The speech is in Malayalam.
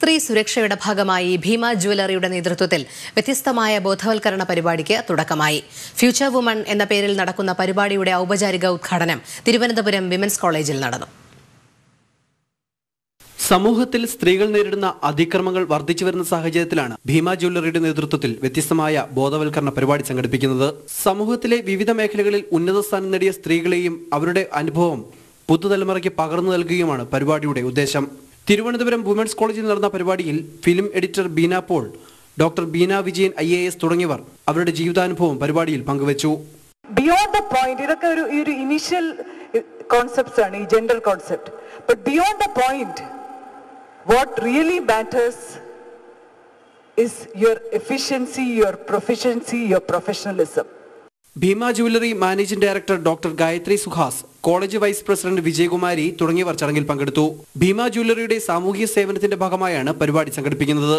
സ്ത്രീ സുരക്ഷയുടെ ഭാഗമായി ഭീമ ജ്വല്ലറിയുടെ നേതൃത്വത്തിൽ വ്യത്യസ്തമായ ബോധവൽക്കരണ പരിപാടിക്ക് തുടക്കമായി. ഫ്യൂച്ചർ വുമൺ എന്ന പേരിൽ നടക്കുന്ന പരിപാടിയുടെ ഔപചാരിക ഉദ്ഘാടനം തിരുവനന്തപുരം വിമൻസ് കോളേജിൽ നടന്നു. സമൂഹത്തിൽ സ്ത്രീകൾ നേരിടുന്ന അതിക്രമങ്ങൾ വർദ്ധിച്ചു വരുന്ന സാഹചര്യത്തിലാണ് ഭീമ ജ്വല്ലറിയുടെ നേതൃത്വത്തിൽ വ്യത്യസ്തമായ ബോധവൽക്കരണ പരിപാടി സംഘടിപ്പിക്കുന്നത്. സമൂഹത്തിലെ വിവിധ മേഖലകളിൽ ഉന്നത സ്ഥാനം നേടിയ സ്ത്രീകളെയും അവരുടെ അനുഭവം പുതുതലമുറയ്ക്ക് പകർന്നു നൽകുകയുമാണ് പരിപാടിയുടെ ഉദ്ദേശം. തിരുവനന്തപുരം വുമൻസ് കോളേജിൽ നടന്ന പരിപാടിയിൽ film editor Beena Paul doctor Beena Vijayan I A S തുടങ്ങിയവർ അവരുടെ ജീവിതാനുഭവം പരിപാടിയിൽ പങ്കുവച്ചു. ബിയോണ്ട് ദ പോയിന്റ് ഇതൊക്കെ ഒരു ഒരു ഇനീഷ്യൽ കോൺസെപ്റ്റ്സ് ആണ് ഈ gender concept but beyond the point what really matters is your efficiency your proficiency your professionalism Bhima jewellery managing director doctor Gayathri Suhas college vice president Vijayakumari തുടങ്ങിയവർ ചടങ്ങിൽ പങ്കെടുത്തു. ഭീമ ജുവല്ലറിയുടെ സാമൂഹിക സേവനത്തിന്റെ ഭാഗമായാണ് പരിപാടി സംഘടിപ്പിക്കുന്നത്.